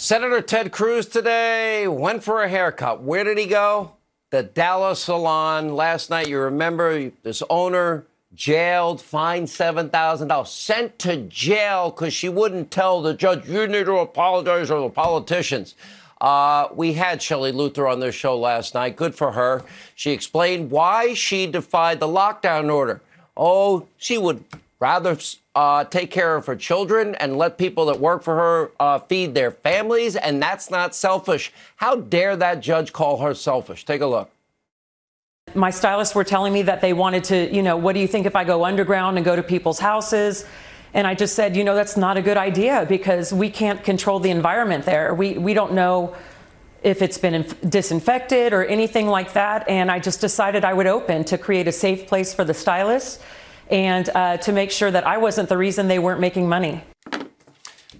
Senator Ted Cruz today went for a haircut. Where did he go? The Dallas salon. Last night, you remember this owner jailed, fined $7,000, sent to jail because she wouldn't tell the judge, you need to apologize to the politicians. Uh, we had Shelley Luther on their show last night. Good for her. She explained why she defied the lockdown order. Oh, she would rather uh, take care of her children and let people that work for her uh, feed their families, and that's not selfish. How dare that judge call her selfish? Take a look. My stylists were telling me that they wanted to, you know, what do you think if I go underground and go to people's houses? And I just said, you know, that's not a good idea because we can't control the environment there. We, we don't know if it's been disinfected or anything like that. And I just decided I would open to create a safe place for the stylists and uh, to make sure that I wasn't the reason they weren't making money.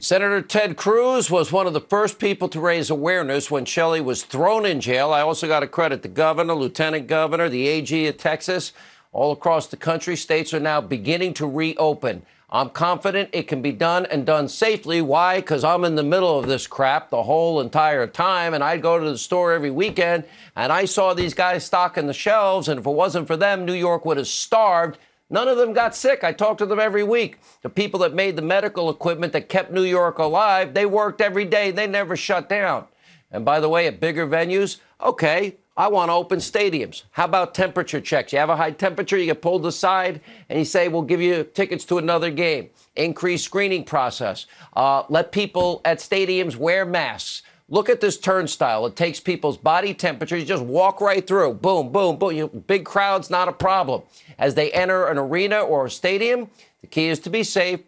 Senator Ted Cruz was one of the first people to raise awareness when Shelley was thrown in jail. I also got to credit the governor, lieutenant governor, the AG of Texas. All across the country, states are now beginning to reopen. I'm confident it can be done and done safely. Why? Because I'm in the middle of this crap the whole entire time. And I'd go to the store every weekend and I saw these guys stocking the shelves. And if it wasn't for them, New York would have starved. None of them got sick. I talk to them every week. The people that made the medical equipment that kept New York alive, they worked every day. They never shut down. And by the way, at bigger venues, okay, I want to open stadiums. How about temperature checks? You have a high temperature, you get pulled aside, and you say, we'll give you tickets to another game. Increase screening process. Uh, let people at stadiums wear masks. Look at this turnstile. It takes people's body temperature. You just walk right through. Boom, boom, boom. You, big crowds, not a problem. As they enter an arena or a stadium, the key is to be safe.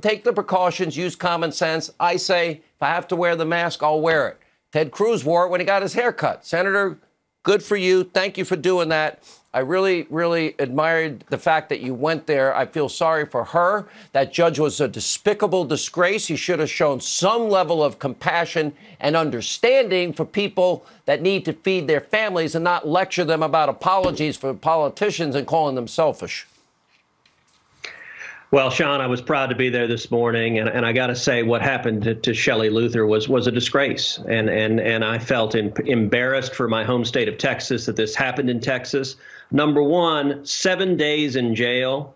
Take the precautions, use common sense. I say, if I have to wear the mask, I'll wear it. Ted Cruz wore it when he got his hair cut. Senator, good for you. Thank you for doing that. I really, really admired the fact that you went there. I feel sorry for her. That judge was a despicable disgrace. He should have shown some level of compassion and understanding for people that need to feed their families and not lecture them about apologies for politicians and calling them selfish. Well, Sean, I was proud to be there this morning, and, and I got to say, what happened to, to Shelley Luther was was a disgrace, and and and I felt embarrassed for my home state of Texas that this happened in Texas. Number one, seven days in jail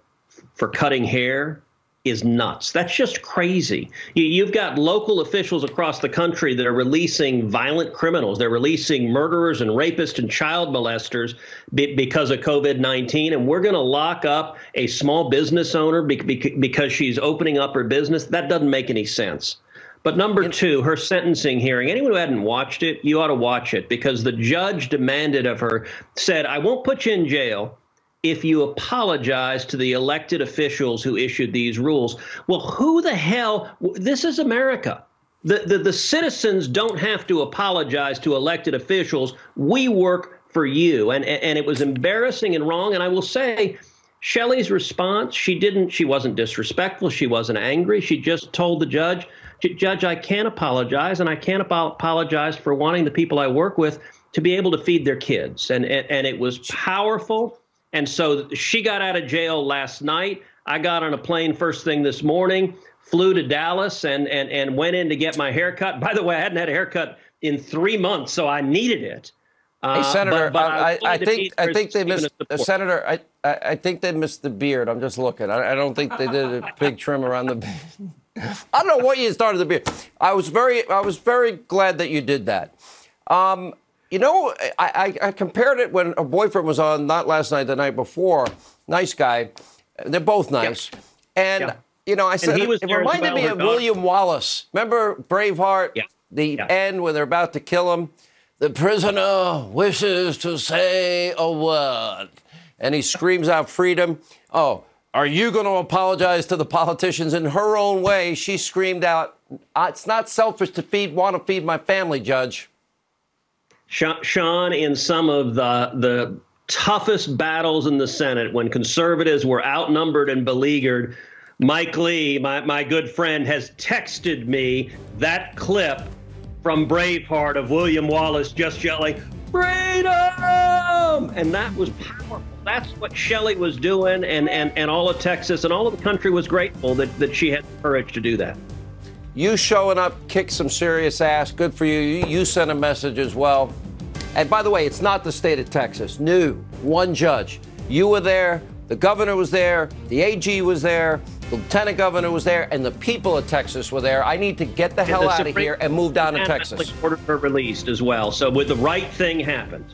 for cutting hair is nuts. That's just crazy. You, have got local officials across the country that are releasing violent criminals. They're releasing murderers and rapists and child molesters be, because of COVID 19. And we're going to lock up a small business owner be, be, because she's opening up her business. That doesn't make any sense. But number two, her sentencing hearing, anyone who hadn't watched it, you ought to watch it because the judge demanded of her, said, I won't put you in jail if you apologize to the elected officials who issued these rules. Well, who the hell? This is America. The, the, the citizens don't have to apologize to elected officials. We work for you. And, and it was embarrassing and wrong. And I will say, Shelley's response, she didn't, she wasn't disrespectful. She wasn't angry. She just told the judge, Judge, I can't apologize. And I can't apologize for wanting the people I work with to be able to feed their kids. And, and, and it was powerful and so she got out of jail last night. I got on a plane first thing this morning, flew to Dallas, and and and went in to get my haircut. By the way, I hadn't had a haircut in three months, so I needed it. Uh, hey, Senator, but, but I, I, I think I think they missed uh, Senator. I, I think they missed the beard. I'm just looking. I, I don't think they did a big trim around the. I don't know what you started the beard. I was very I was very glad that you did that. Um, you know, I, I, I, compared it when a boyfriend was on, not last night, the night before. Nice guy. They're both nice. Yep. And, yep. you know, I said, it reminded me of William Wallace. Remember Braveheart? Yeah. The end when they're about to kill him? The prisoner wishes to say a word. And he screams out freedom. Oh, are you going to apologize to the politicians? In her own way, she screamed out, uh, It's not selfish to feed, want to feed my family, Judge. Sean, in some of the the toughest battles in the Senate, when conservatives were outnumbered and beleaguered, Mike Lee, my, my good friend, has texted me that clip from Braveheart of William Wallace just yelling, Freedom! And that was powerful. That's what Shelley was doing, and, and, and all of Texas and all of the country was grateful that, that she had the courage to do that. You showing up kicked some serious ass. Good for you. You, sent a message as well. And by the way, it's not the state of Texas. New, one judge. You were there. The governor was there. The AG was there. The lieutenant governor was there, and the people of Texas were there. I need to get the hell the out of here and move down to Texas. Order were released as well. So, with the right thing happened.